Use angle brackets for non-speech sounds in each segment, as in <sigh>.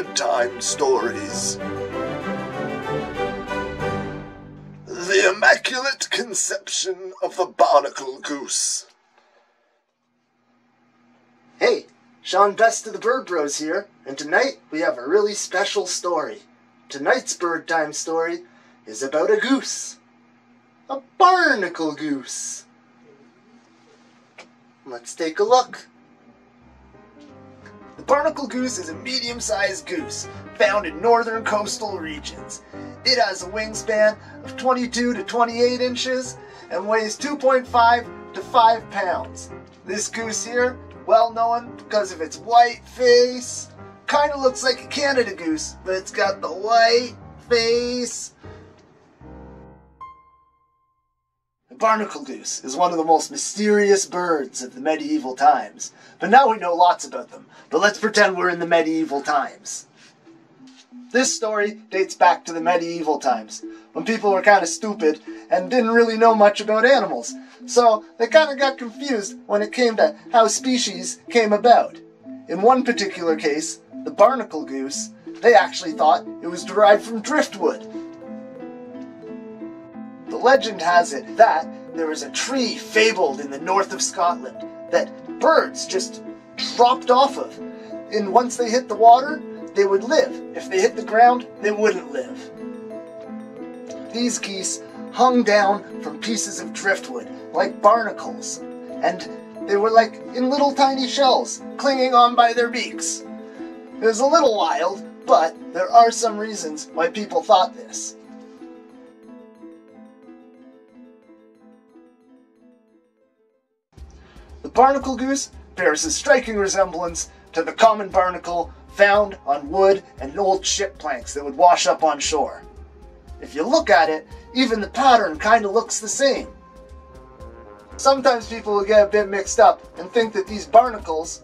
Birdtime Stories. The Immaculate Conception of the Barnacle Goose. Hey, Shawn Best of the Bird Bros here, and tonight we have a really special story. Tonight's bird time story is about a goose. A barnacle goose. Let's take a look. Barnacle goose is a medium-sized goose found in northern coastal regions. It has a wingspan of 22 to 28 inches and weighs 2.5 to 5 pounds. This goose here, well known because of its white face, kind of looks like a Canada goose, but it's got the white face. Barnacle goose is one of the most mysterious birds of the medieval times. But now we know lots about them. But let's pretend we're in the medieval times. This story dates back to the medieval times, when people were kind of stupid and didn't really know much about animals. So they kind of got confused when it came to how species came about. In one particular case, the barnacle goose, they actually thought it was derived from driftwood. Legend has it that there was a tree fabled in the north of Scotland that birds just dropped off of. And once they hit the water, they would live. If they hit the ground, they wouldn't live. These geese hung down from pieces of driftwood, like barnacles, and they were like in little tiny shells, clinging on by their beaks. It was a little wild, but there are some reasons why people thought this. The barnacle goose bears a striking resemblance to the common barnacle found on wood and old ship planks that would wash up on shore. If you look at it, even the pattern kind of looks the same. Sometimes people will get a bit mixed up and think that these barnacles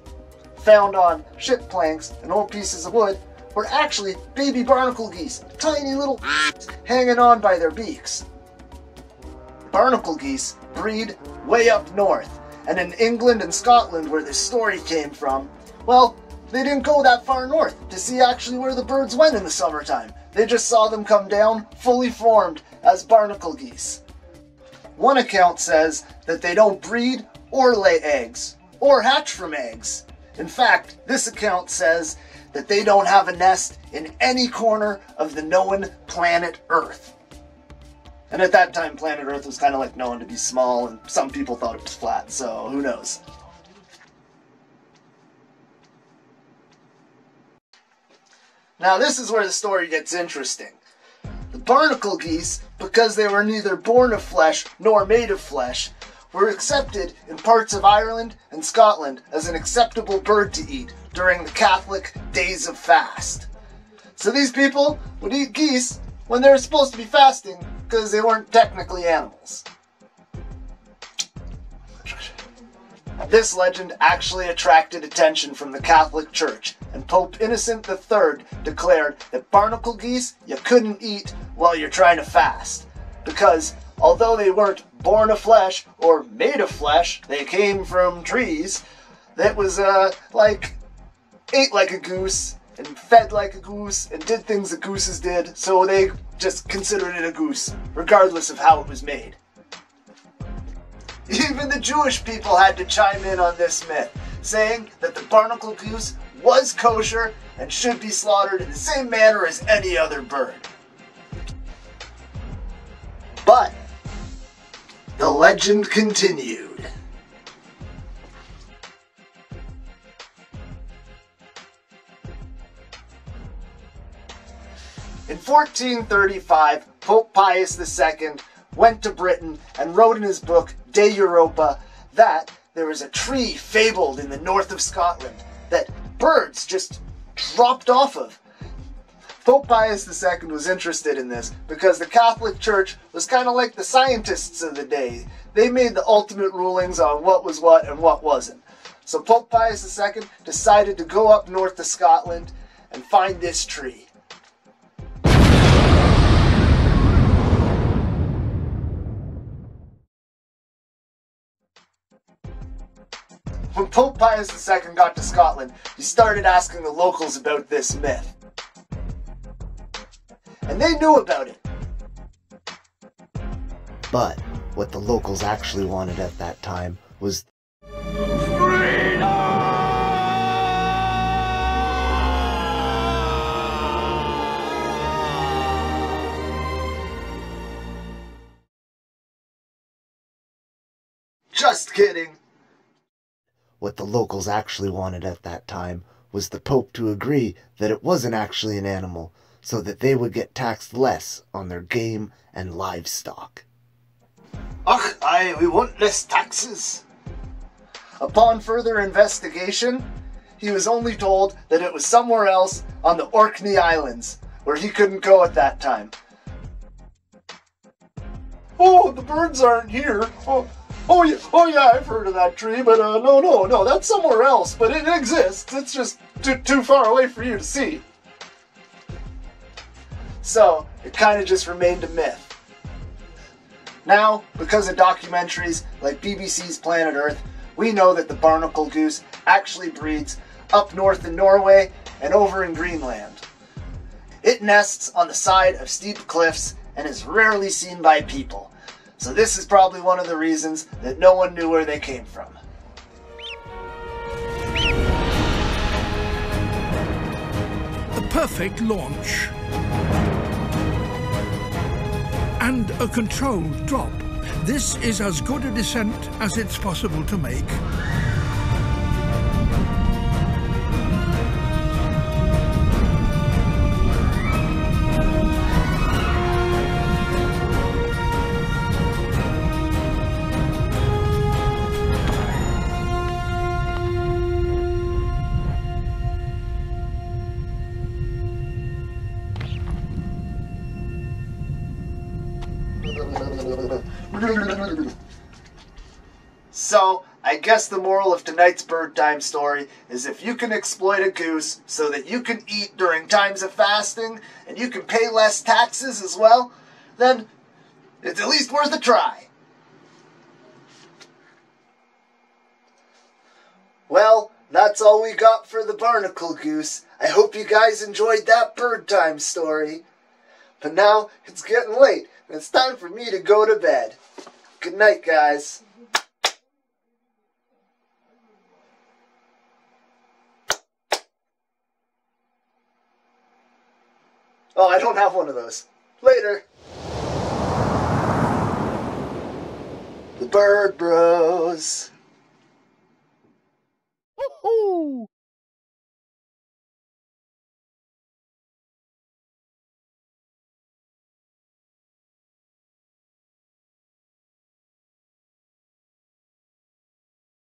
found on ship planks and old pieces of wood were actually baby barnacle geese, tiny little <laughs> hanging on by their beaks. Barnacle geese breed way up north, and in England and Scotland, where this story came from, well, they didn't go that far north to see actually where the birds went in the summertime. They just saw them come down fully formed as barnacle geese. One account says that they don't breed or lay eggs, or hatch from eggs. In fact, this account says that they don't have a nest in any corner of the known planet Earth. And at that time, planet Earth was kind of like known to be small, and some people thought it was flat, so who knows. Now, this is where the story gets interesting. The barnacle geese, because they were neither born of flesh nor made of flesh, were accepted in parts of Ireland and Scotland as an acceptable bird to eat during the Catholic days of fast. So these people would eat geese when they were supposed to be fasting because they weren't technically animals. This legend actually attracted attention from the Catholic Church, and Pope Innocent III declared that barnacle geese you couldn't eat while you're trying to fast. Because although they weren't born of flesh or made of flesh, they came from trees, that was uh, like ate like a goose and fed like a goose and did things that gooses did, so they just considered it a goose, regardless of how it was made. <laughs> Even the Jewish people had to chime in on this myth, saying that the barnacle goose was kosher and should be slaughtered in the same manner as any other bird. But the legend continued. 1435, Pope Pius II went to Britain and wrote in his book De Europa that there was a tree fabled in the north of Scotland that birds just dropped off of. Pope Pius II was interested in this because the Catholic Church was kind of like the scientists of the day. They made the ultimate rulings on what was what and what wasn't. So Pope Pius II decided to go up north to Scotland and find this tree. When Pope Pius II got to Scotland, he started asking the locals about this myth. and they knew about it. But what the locals actually wanted at that time was Just kidding. What the locals actually wanted at that time was the Pope to agree that it wasn't actually an animal, so that they would get taxed less on their game and livestock. Ach, aye, we want less taxes. Upon further investigation, he was only told that it was somewhere else on the Orkney Islands, where he couldn't go at that time. Oh, the birds aren't here. Oh, oh yeah, oh yeah, I've heard of that tree, but uh, no, no, no, that's somewhere else. But it exists. It's just too too far away for you to see. So it kind of just remained a myth. Now, because of documentaries like BBC's Planet Earth, we know that the barnacle goose actually breeds up north in Norway and over in Greenland. It nests on the side of steep cliffs and is rarely seen by people. So this is probably one of the reasons that no one knew where they came from. a perfect launch. And a controlled drop. This is as good a descent as it's possible to make. So, I guess the moral of tonight's bird time story is if you can exploit a goose so that you can eat during times of fasting and you can pay less taxes as well, then it's at least worth a try. Well, that's all we got for the barnacle goose. I hope you guys enjoyed that bird time story. But now it's getting late and it's time for me to go to bed. Good night, guys. Oh, I don't have one of those. Later. The Bird Bros. Ooh.